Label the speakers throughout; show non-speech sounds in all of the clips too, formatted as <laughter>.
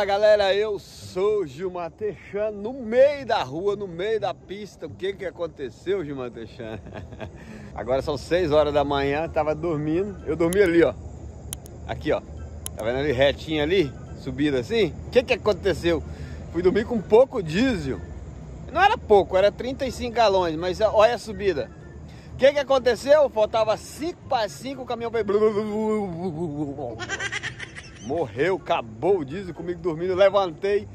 Speaker 1: Fala galera, eu sou Gilmar Teixan, no meio da rua, no meio da pista. O que que aconteceu, Gilmar Teixan? Agora são 6 horas da manhã, tava dormindo. Eu dormi ali, ó. Aqui, ó. Tá vendo ali retinho ali? Subida assim? O que que aconteceu? Fui dormir com pouco diesel. Não era pouco, era 35 galões, mas olha a subida. O que que aconteceu? Faltava 5 para 5, o caminhão veio morreu, acabou o diesel comigo dormindo, levantei.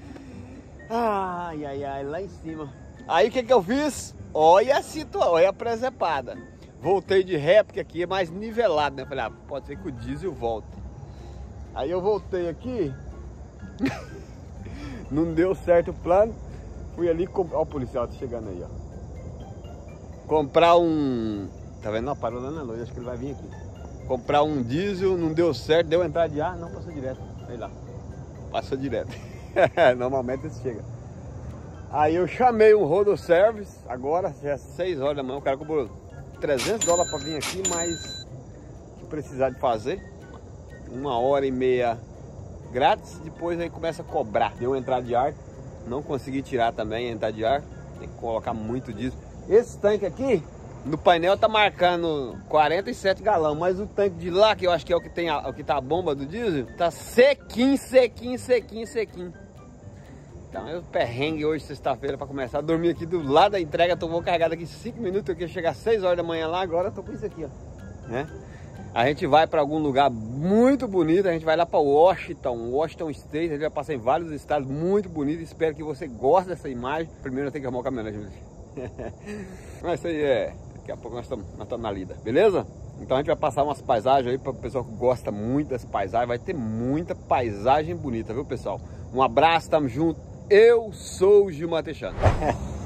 Speaker 1: Ai, ai, ai, lá em cima. Aí o que que eu fiz? Olha a situação, olha a presepada. Voltei de ré, porque aqui é mais nivelado, né? Falei, ah, pode ser que o diesel volte. Aí eu voltei aqui, <laughs> não deu certo o plano. Fui ali, comp... ó o policial tá chegando aí, ó. Comprar um... Tá vendo? Não, parou lá na loja, acho que ele vai vir aqui comprar um diesel, não deu certo, deu entrada de ar, não passou direto. Aí lá, passou direto. <laughs> Normalmente isso chega. Aí eu chamei um rodo service, agora já é 6 horas da manhã, o cara cobrou 300 dólares para vir aqui, mas que precisar de fazer, uma hora e meia grátis, depois aí começa a cobrar. Deu entrada de ar, não consegui tirar também a entrada de ar, tem que colocar muito diesel. Esse tanque aqui, no painel tá marcando 47 galão, mas o tanque de lá, que eu acho que é o que tem a, o que tá a bomba do diesel, tá sequinho, sequinho, sequinho, sequinho. Então eu perrengue hoje, sexta-feira, para começar a dormir aqui do lado da entrega. Tô vou carregar daqui 5 minutos, eu queria chegar às 6 horas da manhã lá, agora tô com isso aqui, ó. Né? A gente vai para algum lugar muito bonito, a gente vai lá para Washington, Washington State, a gente vai passar em vários estados muito bonitos. Espero que você goste dessa imagem. Primeiro eu tenho que arrumar o caminhonete. <laughs> Mas isso aí é Daqui a pouco nós estamos, na lida, beleza? Então a gente vai passar umas paisagens aí para o pessoal que gosta muito dessa paisagem. Vai ter muita paisagem bonita, viu pessoal? Um abraço, tamo junto. Eu sou o Gilmar Teixeira.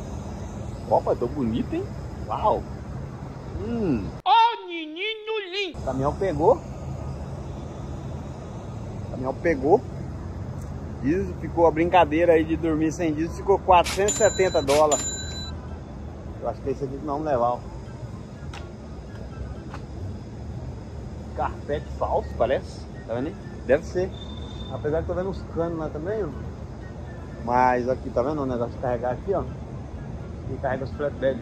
Speaker 1: <laughs> Opa, tô bonito, hein? Uau! Hum. Oh, menino lindo! O caminhão pegou. O caminhão pegou. Diesel, ficou a brincadeira aí de dormir sem diesel, ficou 470 dólares. Eu acho que esse aqui não vamos levar, ó. Carpete falso, parece. Tá vendo aí? Deve ser. Apesar que tô vendo uns canos lá também, ó. Mas aqui, tá vendo o negócio de carregar aqui, ó? E carrega os flatbed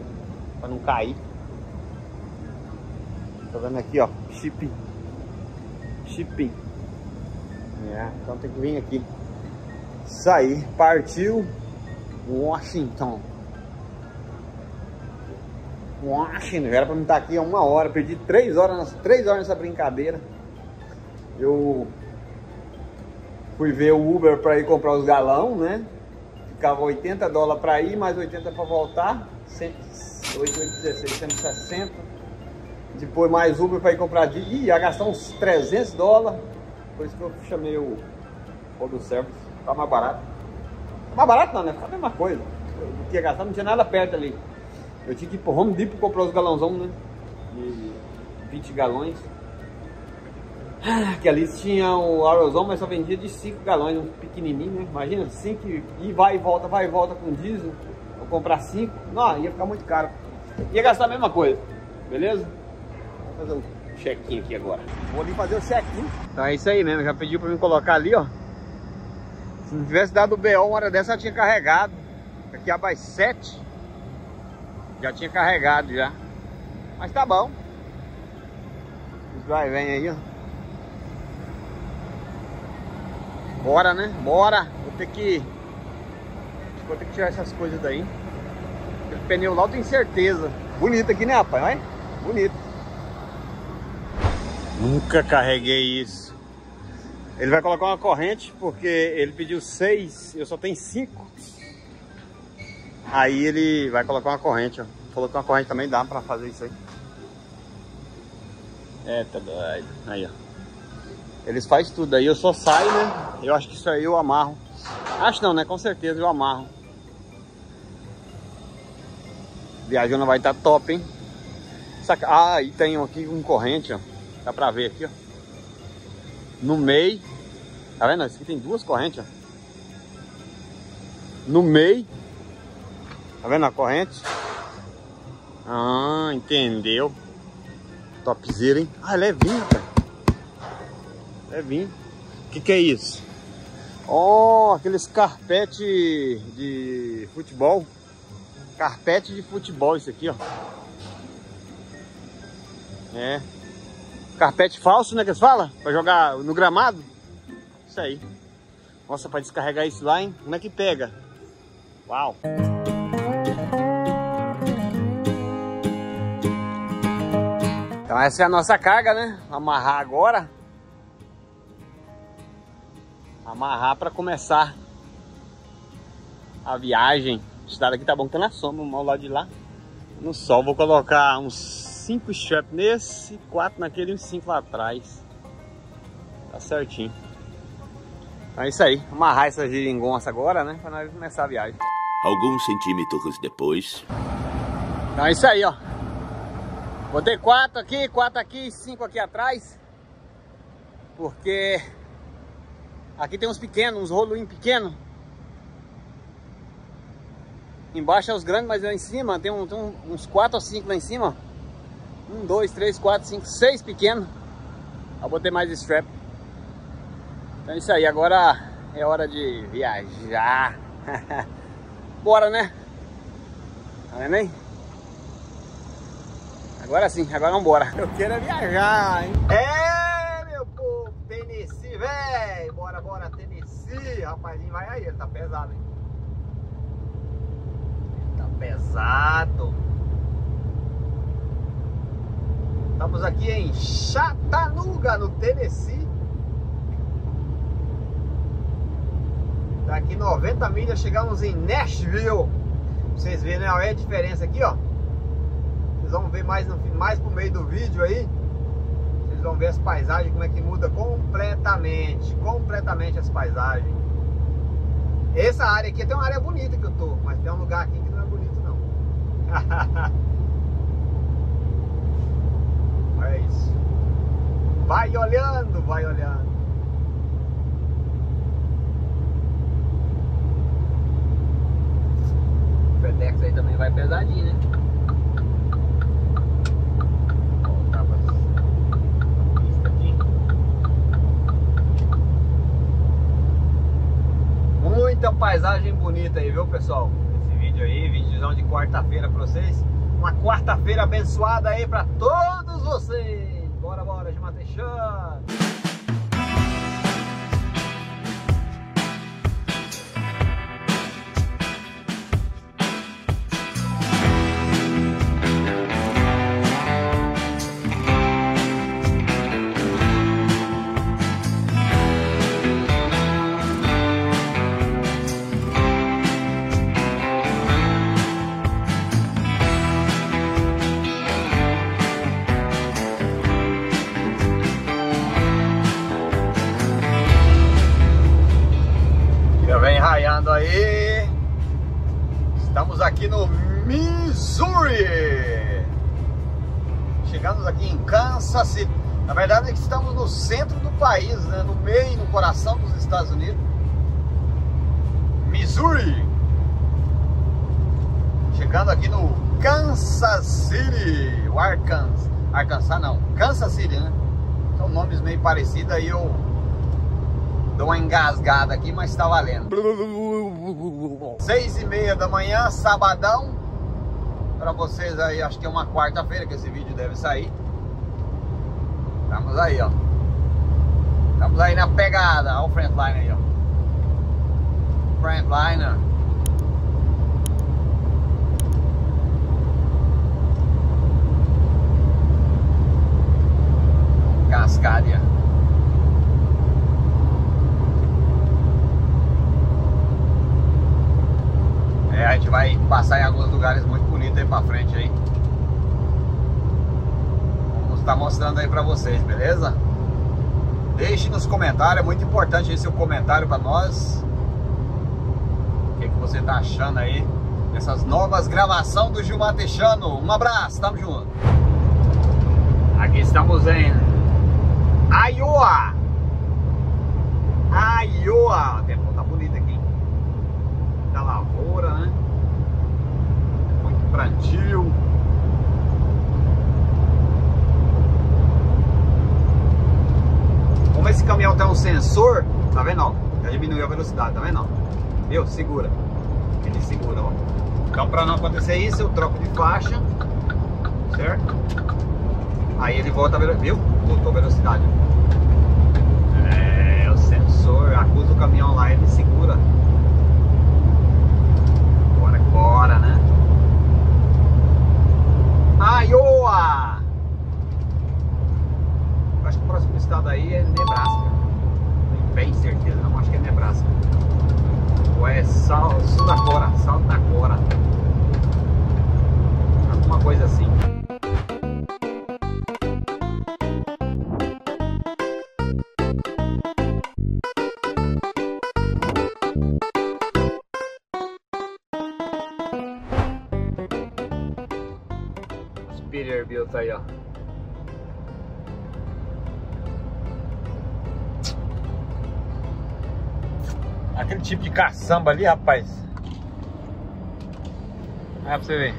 Speaker 1: pra não cair. Tá vendo aqui, ó? Shipping. Shipping. É, então tem que vir aqui. Sair. Partiu Washington. Washington, era pra mim estar aqui há uma hora, perdi três horas, três horas nessa brincadeira. Eu fui ver o Uber para ir comprar os galão, né? Ficava 80 dólares para ir, mais 80 para voltar, 816, 160. Depois mais Uber para ir comprar de Ih, ia gastar uns 300 dólares. Por isso que eu chamei o Rodo Service, tá mais barato. Mais barato não, né? Fica a mesma coisa. Eu ia gastar, não tinha nada perto ali. Eu tinha que ir pro Home Depot comprar os galãozão, né? De 20 galões. Ah, que ali tinha o Aerozão, mas só vendia de 5 galões, um pequenininho, né? Imagina, 5 e vai e volta, vai e volta com diesel. Vou comprar 5, não, ia ficar muito caro. Ia gastar a mesma coisa, beleza? Vou fazer um check-in aqui agora. Vou ali fazer o check-in. Então é isso aí mesmo, já pediu pra mim colocar ali, ó. Se não tivesse dado o BO, uma hora dessa eu tinha carregado. Aqui abaixo 7. Já tinha carregado já. Mas tá bom. Vai, vem aí, ó. Bora, né? Bora. Vou ter que... Vou ter que tirar essas coisas daí. Aquele pneu lá eu tenho certeza. Bonito aqui, né, rapaz? Vai? Bonito. Nunca carreguei isso. Ele vai colocar uma corrente porque ele pediu seis, eu só tenho cinco. Aí ele vai colocar uma corrente, ó. Falou que uma corrente também dá pra fazer isso aí. É, tá doido. Aí, ó. Eles fazem tudo aí, eu só saio, né? Eu acho que isso aí eu amarro. Acho não, né? Com certeza eu amarro. Viajando vai estar tá top, hein? Saca... Ah, e tem aqui um corrente, ó. Dá pra ver aqui, ó. No meio. Tá vendo? Esse aqui tem duas correntes, ó. No meio Tá vendo a corrente? Ah, entendeu. Topzera, hein? Ah, levinho, cara. Levinho. O que que é isso? Ó, oh, aqueles carpete de futebol. Carpete de futebol isso aqui, ó. É. Carpete falso, né, que eles falam? Pra jogar no gramado. Isso aí. Nossa, pra descarregar isso lá, hein? Como é que pega? Uau! Então essa é a nossa carga, né? Amarrar agora. Amarrar para começar a viagem. O estado aqui tá bom, tá na sombra, ao lado de lá. No sol, vou colocar uns 5 straps nesse, 4 naquele e uns 5 lá atrás. Tá certinho. Então é isso aí. Amarrar essa giringonça agora, né? Pra nós começar a viagem.
Speaker 2: Alguns centímetros depois.
Speaker 1: Então é isso aí, ó. Botei quatro aqui, quatro aqui, cinco aqui atrás. Porque aqui tem uns pequenos, uns rolinhos pequenos. Embaixo é os grandes, mas lá em cima tem, um, tem uns quatro ou cinco lá em cima. Um, dois, três, quatro, cinco, seis pequenos. Eu botei mais strap. Então é isso aí, agora é hora de viajar. <laughs> Bora, né? Tá vendo aí? Agora sim, agora vambora. Eu quero é viajar, hein? É, meu povo, Tennessee, velho. Bora, bora, Tennessee. Rapazinho, vai aí, ele tá pesado, hein? Tá pesado. Estamos aqui em Chattanooga, no Tennessee. Daqui 90 milhas chegamos em Nashville. Vocês verem né? olha a diferença aqui, ó. Vocês vão ver mais, no, mais pro meio do vídeo aí. Vocês vão ver as paisagens, como é que muda completamente. Completamente as paisagens. Essa área aqui tem uma área bonita que eu tô. Mas tem um lugar aqui que não é bonito não. <laughs> Olha isso. Vai olhando, vai olhando. O FedEx aí também vai pesadinho, né? muita paisagem bonita aí, viu pessoal? Esse vídeo aí, vídeozão de quarta-feira pra vocês. Uma quarta-feira abençoada aí pra todos vocês. Bora, bora, Gimateixan! Estamos aqui no Missouri! Chegamos aqui em Kansas City. Na verdade, estamos no centro do país, né? no meio, no coração dos Estados Unidos. Missouri! Chegando aqui no Kansas City, o Arkansas, Arkansas não, Kansas City, né? São nomes meio parecidos aí eu Deu uma engasgada aqui, mas tá valendo. <laughs> Seis e meia da manhã, sabadão. Pra vocês aí, acho que é uma quarta-feira que esse vídeo deve sair. Estamos aí, ó. Estamos aí na pegada. Olha o Frontliner aí, ó. Frontliner. Cascadia. É, a gente vai passar em alguns lugares muito bonitos aí pra frente aí. Vamos estar mostrando aí pra vocês, beleza? Deixe nos comentários, é muito importante esse seu comentário pra nós. O que, que você tá achando aí dessas novas gravações do Gilmar Teixano. Um abraço, tamo junto. Aqui estamos em Iowa. Iowa. O tempo tá bonito aqui da lavoura, né? Plantio. Como esse caminhão tem um sensor, tá vendo? Ó? Já diminuiu a velocidade, tá vendo? Viu? Segura. Ele segura, ó. Então pra não acontecer isso, eu troco de faixa. Certo? Aí ele volta a velocidade. Viu? Voltou a velocidade. É, o sensor acusa o caminhão lá, ele segura. Bora, bora, né? Iowa! Acho que o próximo estado aí é Nebraska. Bem certeza, não acho que é Nebraska. Ou é Sul Dakota, South Dakota. Alguma coisa assim. Peterbilt aí, ó. Aquele tipo de caçamba ali, rapaz. Olha pra você ver.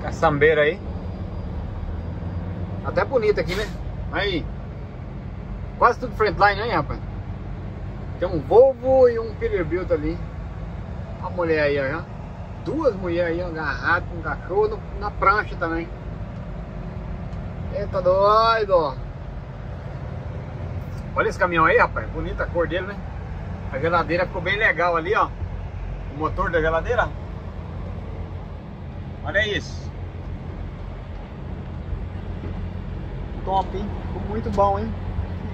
Speaker 1: Caçambeira aí. Até bonito aqui, né? Aí. Quase tudo Frontline, hein, rapaz? Tem um Volvo e um Peterbilt ali. Olha a mulher aí, ó duas mulheres aí agarradas com um cachorro no, na prancha também. Eita doido! Olha esse caminhão aí, rapaz. Bonita a cor dele, né? A geladeira ficou bem legal ali, ó. O motor da geladeira. Olha isso. Top, hein? Ficou muito bom, hein?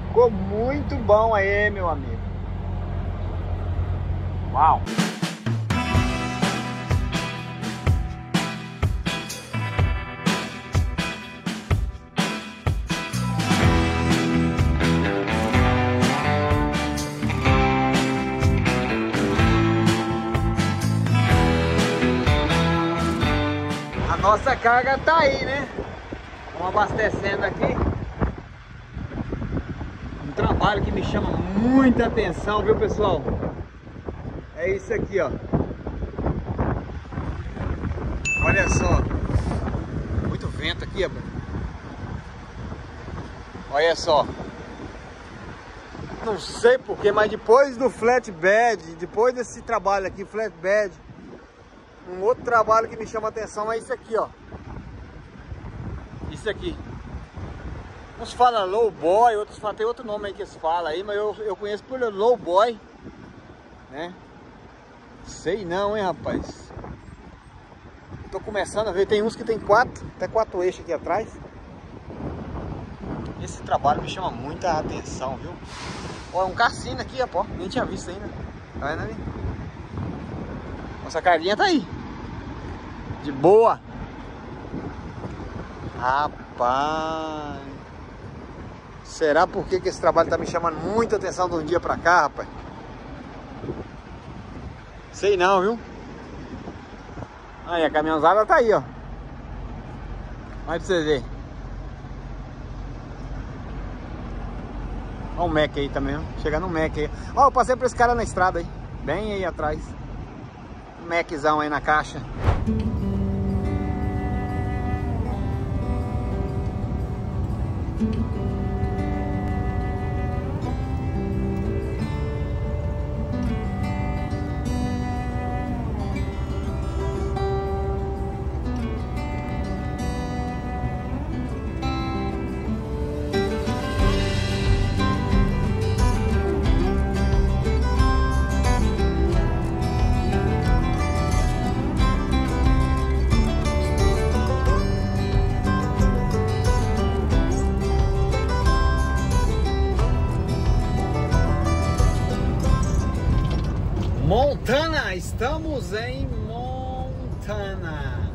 Speaker 1: Ficou muito bom aí, meu amigo. Uau! Carga tá aí, né? Vamos abastecendo aqui. Um trabalho que me chama muita atenção, viu pessoal? É isso aqui, ó. Olha só. Muito vento aqui, ó. Olha só. Não sei porquê, mas depois do flatbed, depois desse trabalho aqui, flatbed, um outro trabalho que me chama atenção é isso aqui, ó. Isso aqui. Uns falam low boy, outros falam, tem outro nome aí que eles falam aí, mas eu, eu conheço por low boy, né? Sei não, hein, rapaz. Tô começando a ver, tem uns que tem quatro, até quatro eixos aqui atrás. Esse trabalho me chama muita atenção, viu? Ó, um cassino aqui, ó, nem tinha visto ainda. Tá vendo ali? Nossa carguinha tá aí. De boa. Rapaz. Será por que, esse trabalho tá me chamando muita atenção de um dia pra cá, rapaz? Sei não, viu? Aí, a caminhãozada tá aí, ó. Vai pra vocês verem. Olha o Mac aí também, ó. Chegar no Mac aí. Ó, eu passei por esse cara na estrada aí. Bem aí atrás. Maczão aí na caixa. Montana, estamos em Montana.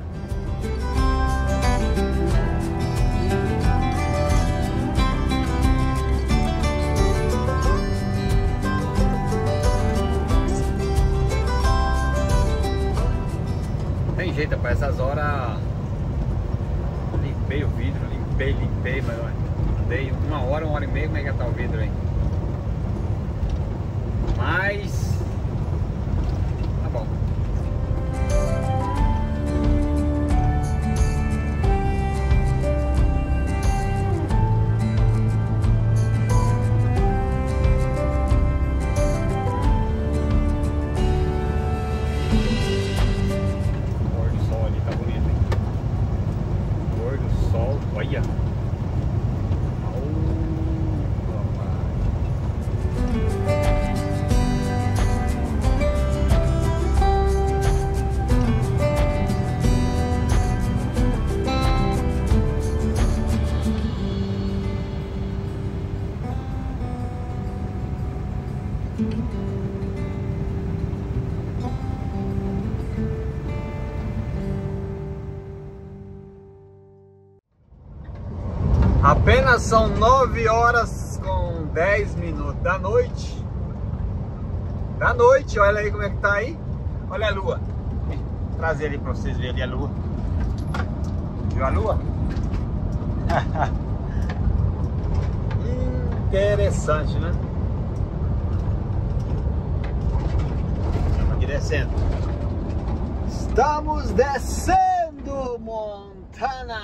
Speaker 1: Tem jeito, para essas horas limpei o vidro, limpei, limpei, mas dei uma hora, uma hora e meia, como é que tá o vidro aí? Mas Apenas são 9 horas com 10 minutos da noite. Da noite, olha aí como é que tá aí. Olha a lua. <laughs> Vou trazer ali pra vocês verem a lua. Viu a lua? <laughs> Interessante, né? Descendo. Estamos descendo, Montana!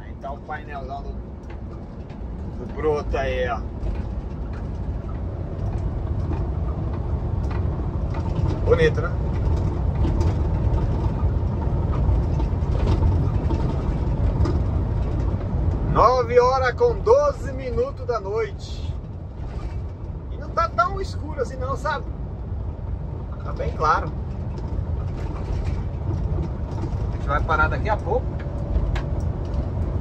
Speaker 1: Aí tá o painelzão do, do broto aí, ó. Bonito, né? Nove horas com 12 minutos da noite. E não tá tão escuro assim não, sabe? Tá bem claro. A gente vai parar daqui a pouco.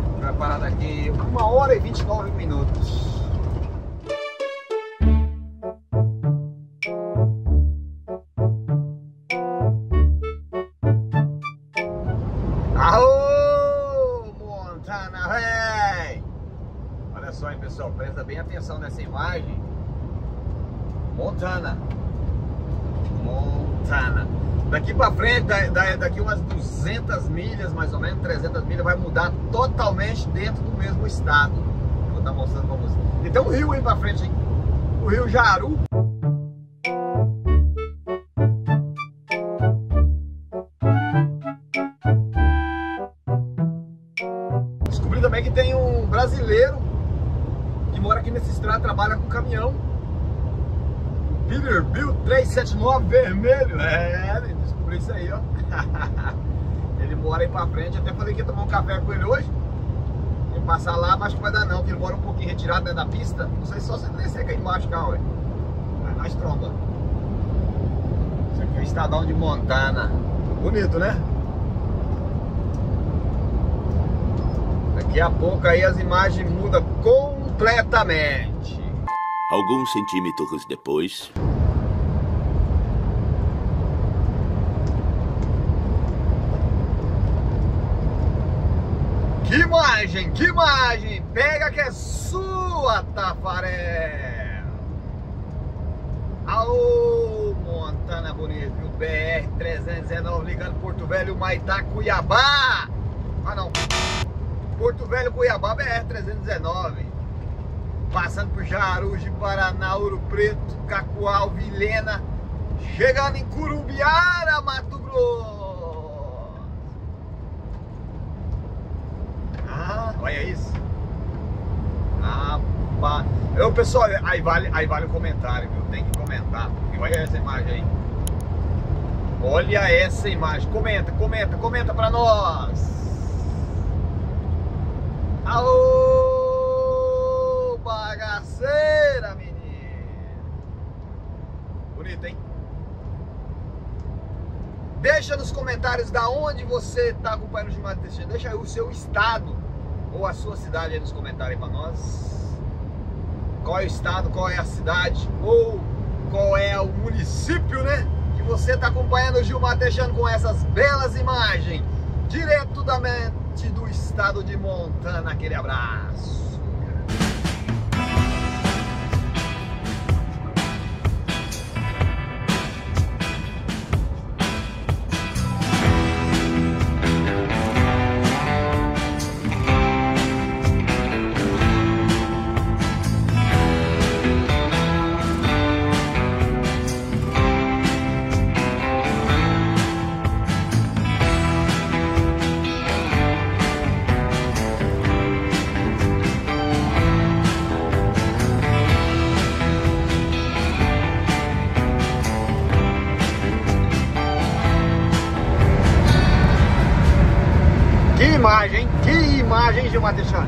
Speaker 1: A gente vai parar daqui uma hora e 29 minutos. Daqui pra frente, da- da- daqui umas 200 milhas, mais ou menos, 300 milhas, vai mudar totalmente dentro do mesmo estado. Vou estar mostrando pra vocês. E tem um rio aí pra frente, hein? O rio Jaru. Descobri também que tem um brasileiro que mora aqui nesse estrada, trabalha com caminhão. Peterbilt 379 vermelho. É, isso aí, ó. <laughs> ele mora aí pra frente. Até falei que ia tomar um café com ele hoje. Vou passar lá, mas que vai dar não, porque ele mora um pouquinho retirado dentro da pista. Não sei se só você descer aqui embaixo, cá, ué. Vai nós tromba. Isso aqui é o estadão de Montana. Bonito, né? Daqui a pouco aí as imagens mudam completamente.
Speaker 2: Alguns centímetros depois,
Speaker 1: Que imagem, que imagem! Pega que é sua, Tafarel! Aô, Montana bonito, viu? BR-319 ligando Porto Velho, Maitá, Cuiabá! Ah, não. Porto Velho, Cuiabá, BR-319. Passando por Jaruji, Paraná, Ouro Preto, Cacoal, Vilhena. Chegando em Curumbiara, Mato Grosso. Ah, olha isso. Pá. Eu, pessoal, aí vale, aí vale o comentário, viu? Tem que comentar. Olha essa imagem aí. Olha essa imagem. Comenta, comenta, comenta pra nós. Aô, bagaceira, menino. Bonito, hein? Deixa nos comentários da onde você está acompanhando o Gilmar Teixeira. Deixa aí o seu estado ou a sua cidade aí nos comentários para nós. Qual é o estado, qual é a cidade ou qual é o município, né? Que você está acompanhando o Gilmar Teixeira com essas belas imagens. Diretamente do estado de Montana. Aquele abraço. Imagem? Que imagem, Gilmar Teixeira.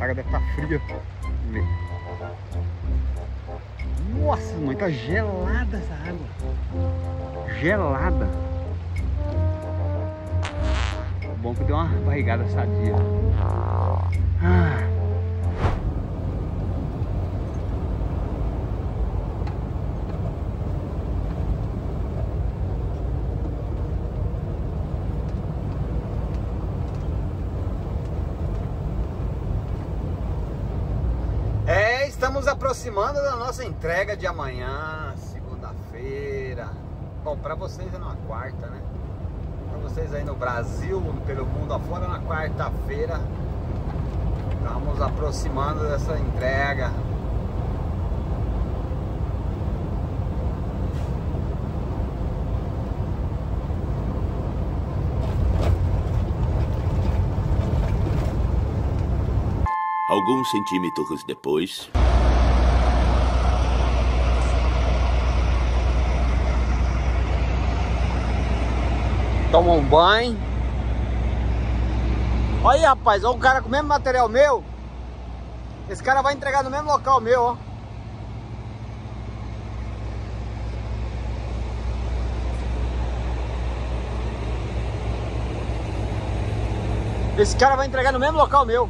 Speaker 1: A água deve estar fria. Nossa, mãe, tá gelada essa água. Gelada. Bom que deu uma barrigada sadia. Ah. estamos aproximando da nossa entrega de amanhã, segunda-feira. Bom, para vocês é na quarta, né? Para vocês aí no Brasil, pelo mundo afora, na quarta-feira. Estamos aproximando dessa entrega.
Speaker 2: Alguns centímetros depois.
Speaker 1: Toma um banho. Olha aí, rapaz, olha o cara com o mesmo material meu. Esse cara vai entregar no mesmo local meu, ó. Esse cara vai entregar no mesmo local meu.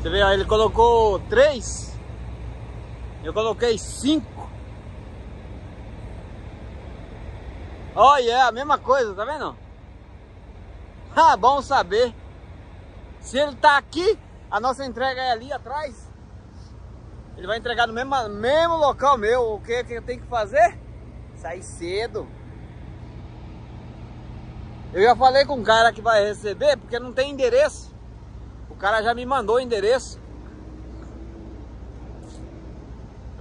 Speaker 1: Você vê, aí ele colocou três. Eu coloquei cinco. Olha, é a mesma coisa, tá vendo? <laughs> Ah, bom saber. Se ele tá aqui, a nossa entrega é ali atrás. Ele vai entregar no mesmo, mesmo local meu. O que, que eu tenho que fazer? Sair cedo. Eu já falei com o cara que vai receber, porque não tem endereço cara já me mandou o endereço.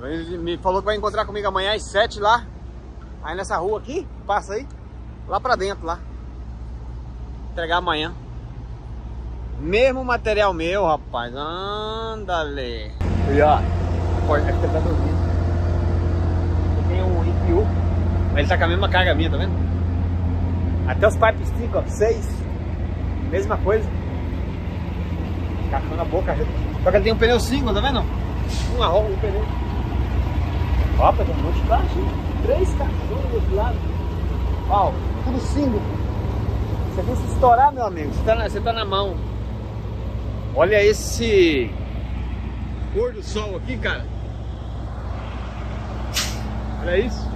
Speaker 1: Ele me falou que vai encontrar comigo amanhã às 7 lá. Aí nessa rua aqui, passa aí. Lá pra dentro, lá. Entregar amanhã. Mesmo material meu, rapaz. Andale. E ó, pode acho que ele tá dormindo. Eu tenho um IPU. Mas ele tá com a mesma carga minha, tá vendo? Até os pipe stick, ó, 6. Mesma coisa. Cachorro na boca. Só que ele tem um pneu single, tá vendo? Uma roda, um pneu. Opa, tem um monte de caixa. Três cachorros do outro lado. Ó, tudo single. Você aqui se estourar, meu amigo, você tá, na, você tá na mão. Olha esse pôr do sol aqui, cara. Olha isso.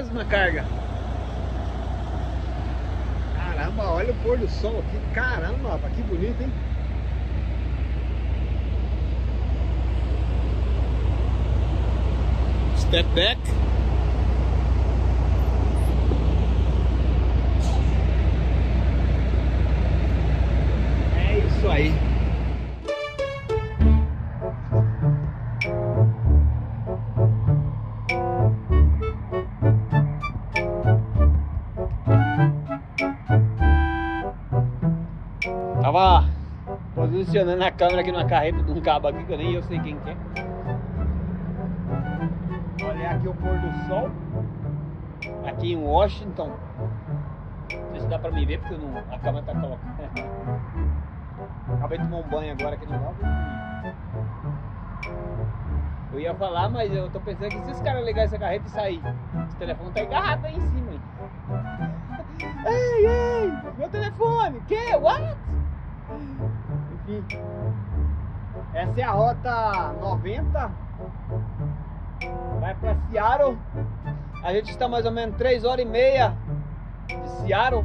Speaker 1: Mesma carga. Caramba, olha o pôr do sol aqui. Caramba, rapaz, que bonito, hein? Step back. Posicionando a câmera aqui numa carreta de um cabo aqui, que eu nem eu sei quem que é. Olha aqui o pôr do sol. Aqui em Washington. Não sei se dá pra me ver porque não, a câmera tá colocando. <laughs> Acabei de tomar um banho agora aqui no lado. Eu ia falar, mas eu tô pensando que se os caras ligarem essa carreta e sair, o telefone tá agarrado aí em cima. Ei, ei, <laughs> meu telefone, que? What? Enfim, essa é a rota 90. Vai para Seattle. A gente está mais ou menos 3 horas e meia de Seattle.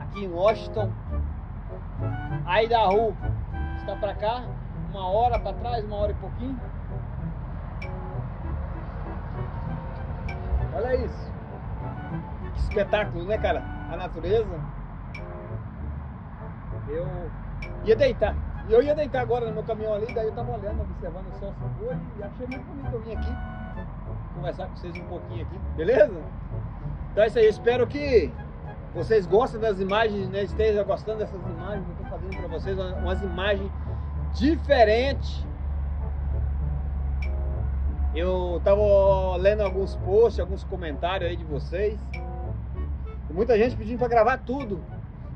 Speaker 1: aqui em Washington. Idaho está para cá, uma hora para trás, uma hora e pouquinho. Olha isso. Que espetáculo, né, cara? A natureza. Eu ia deitar. E eu ia deitar agora no meu caminhão ali, daí eu tava olhando, observando o sol foi e achei muito bonito eu vim aqui conversar com vocês um pouquinho aqui, beleza? Então é isso aí, eu espero que vocês gostem das imagens, né? Estejam gostando dessas imagens que eu estou fazendo para vocês, umas imagens diferentes. Eu estava lendo alguns posts, alguns comentários aí de vocês. muita gente pedindo para gravar tudo.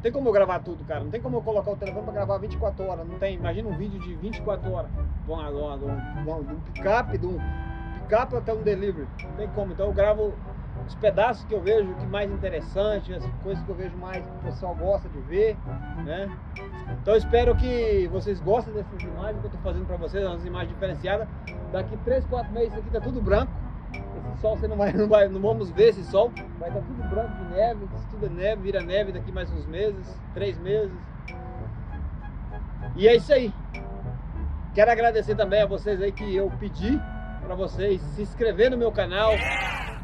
Speaker 1: Tem como eu gravar tudo, cara. Não tem como eu colocar o telefone para gravar 24 horas. Não tem. Imagina um vídeo de 24 horas. De um, de um, de um picape, de um picape até um delivery. Não tem como. Então eu gravo os pedaços que eu vejo que mais interessante, as coisas que eu vejo mais que o pessoal gosta de ver, né? Então eu espero que vocês gostem dessas imagens que eu estou fazendo para vocês, umas imagens diferenciadas. Daqui 3, 4 meses isso aqui tá tudo branco. Sol você não vai, <laughs> não vai, não vamos ver esse sol. Vai estar tá tudo branco de neve, tudo é neve, vira neve daqui mais uns meses, três meses. E é isso aí. Quero agradecer também a vocês aí que eu pedi para vocês se inscrever no meu canal,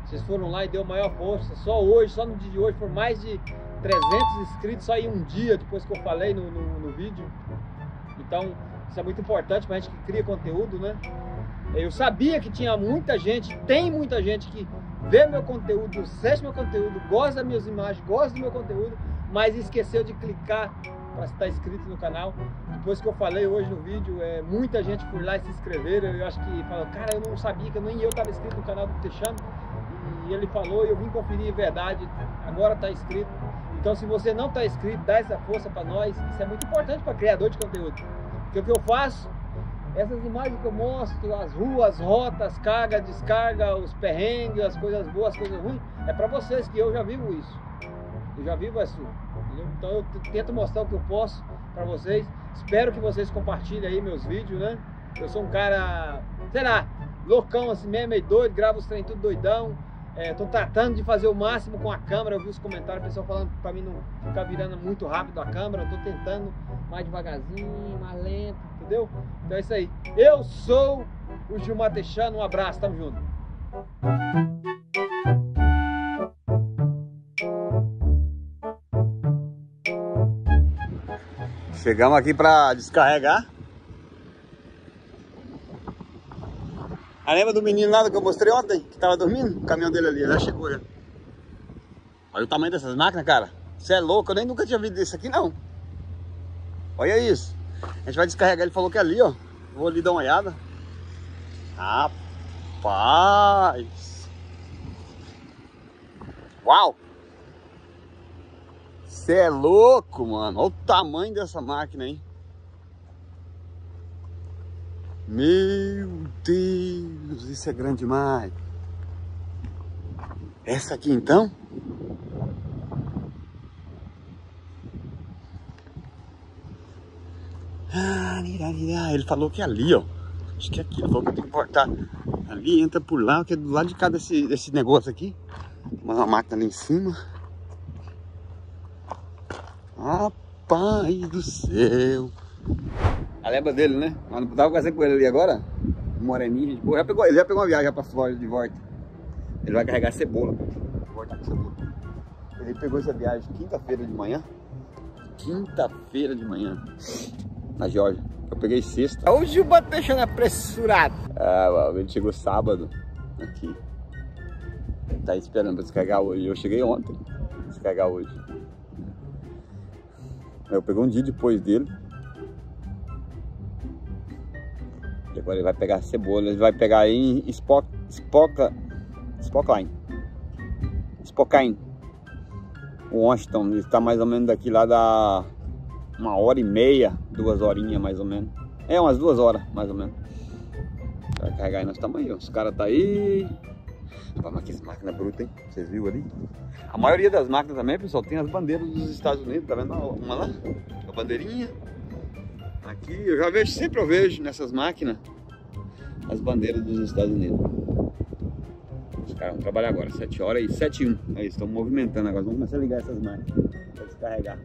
Speaker 1: vocês foram lá e deu maior força. Só hoje, só no dia de hoje, foram mais de 300 inscritos só em um dia, depois que eu falei no, no, no vídeo. Então, isso é muito importante para a gente que cria conteúdo, né? Eu sabia que tinha muita gente, tem muita gente que vê meu conteúdo, assiste meu conteúdo, gosta das minhas imagens, gosta do meu conteúdo, mas esqueceu de clicar para estar inscrito no canal. Depois que eu falei hoje no vídeo, é, muita gente por lá se inscreveram. Eu acho que falou, cara, eu não sabia que nem eu estava inscrito no canal do Teixano e ele falou eu vim conferir em verdade, agora está inscrito. Então se você não está inscrito, dá essa força para nós, isso é muito importante para criador de conteúdo. Porque o que eu faço, essas imagens que eu mostro, as ruas, rotas, carga, descarga, os perrengues, as coisas boas, as coisas ruins, é para vocês que eu já vivo isso. Eu já vivo isso. Entendeu? Então eu tento mostrar o que eu posso para vocês. Espero que vocês compartilhem aí meus vídeos, né? Eu sou um cara, sei lá, loucão assim mesmo, meio doido, gravo os trem tudo doidão. Estou é, tratando de fazer o máximo com a câmera. Eu vi os comentários, o pessoal falando para mim não ficar virando muito rápido a câmera. Estou tentando mais devagarzinho, mais lento, entendeu? Então é isso aí. Eu sou o Gilmar Teixano. Um abraço, tamo junto.
Speaker 3: Chegamos aqui para descarregar. Ah, lembra do menino lá que eu mostrei ontem? Que tava dormindo? O caminhão dele ali, já chegou já. Olha o tamanho dessas máquinas, cara. Você é louco, eu nem nunca tinha visto isso aqui não. Olha isso. A gente vai descarregar, ele falou que é ali, ó. Vou ali dar uma olhada. Rapaz! Uau! Você é louco, mano. Olha o tamanho dessa máquina, hein? Meu Deus, isso é grande demais. Essa aqui então? Ah, ele falou que é ali, ó. Acho que é aqui. Ele falou que eu tenho que cortar ali, entra por lá, que é do lado de cá desse, desse negócio aqui. Uma máquina ali em cima. Rapaz do céu. A lembra dele, né? Mas não tava conversando com ele ali agora. Moreninho, gente. Já pegou, ele já pegou uma viagem já pra Flórida de volta. Ele vai carregar cebola. Cebola. Ele pegou essa viagem quinta-feira de manhã. Quinta-feira de manhã. Na Georgia. Eu peguei sexta. Hoje o Bateixando é apressurado. Ah, ele chegou sábado aqui. Tá esperando pra descarregar hoje. Eu cheguei ontem. Descarregar hoje. Eu peguei um dia depois dele. Agora ele vai pegar cebola, ele vai pegar em Spock, Spock, Spockline. Spokane. Washington, ele está mais ou menos daqui lá da uma hora e meia, duas horinhas mais ou menos. É, umas duas horas mais ou menos. Vai carregar aí estamos aí, Os caras tá aí. Mas que máquina bruta, hein? Vocês viram ali? A maioria das máquinas também, pessoal, tem as bandeiras dos Estados Unidos, tá vendo? Uma lá, a bandeirinha. Aqui eu já vejo, sempre eu vejo nessas máquinas as bandeiras dos Estados Unidos.
Speaker 1: Os caras vão trabalhar agora, 7 horas e 7 e 1. Aí estão movimentando agora. Vamos começar a ligar essas máquinas para descarregar.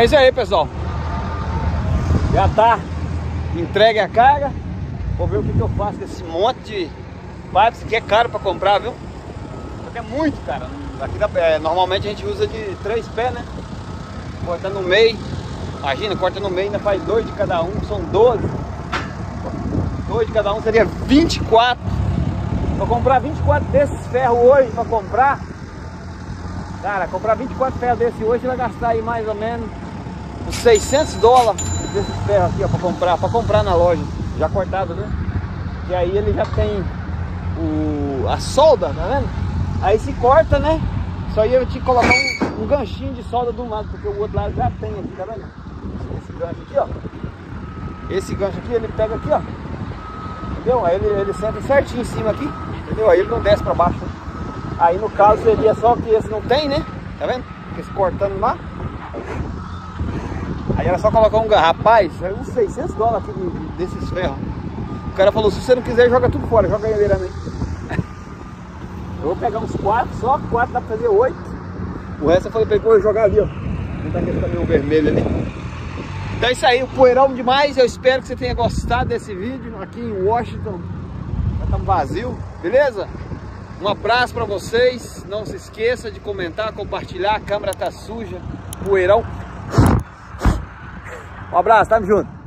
Speaker 1: É isso aí, pessoal. Já tá entregue a carga. Vou ver o que, que eu faço com esse monte de pipe. Isso aqui é caro para comprar, viu? Aqui é muito caro. Aqui dá, é, normalmente a gente usa de três pés, né? Corta no meio. Imagina, corta no meio, ainda faz dois de cada um, são 12. Dois de cada um seria 24. Vou comprar 24 desses ferros hoje para comprar. Cara, comprar 24 ferros desse hoje vai gastar aí mais ou menos uns 600 dólares desses ferros aqui, ó, pra comprar, pra comprar na loja, já cortado, né? Que aí ele já tem o, a solda, tá vendo? Aí se corta, né? Só ia te colocar um, um, ganchinho de solda um lado, porque o outro lado já tem aqui, tá vendo? Esse gancho aqui, ó. Esse gancho aqui, ele pega aqui, ó. Entendeu? Aí ele, ele senta certinho em cima aqui, entendeu? Aí ele não desce pra baixo, né? Aí no caso seria só que esse não tem, né? Tá vendo? Esse cortando lá. Aí era só colocar um rapaz, uns 600 dólares desses ferros. O cara falou, se você não quiser, joga tudo fora, joga aí também. <laughs> Eu vou pegar uns quatro, só quatro dá pra fazer oito. O resto eu falei pra ele, vou jogar ali, ó. Não tá aquele caminhão vermelho ali. Então é isso aí, o poeirão demais. Eu espero que você tenha gostado desse vídeo aqui em Washington. Já estamos vazio, beleza? Um abraço para vocês. Não se esqueça de comentar, compartilhar. A câmera tá suja. Poeirão. Um abraço, tamo junto.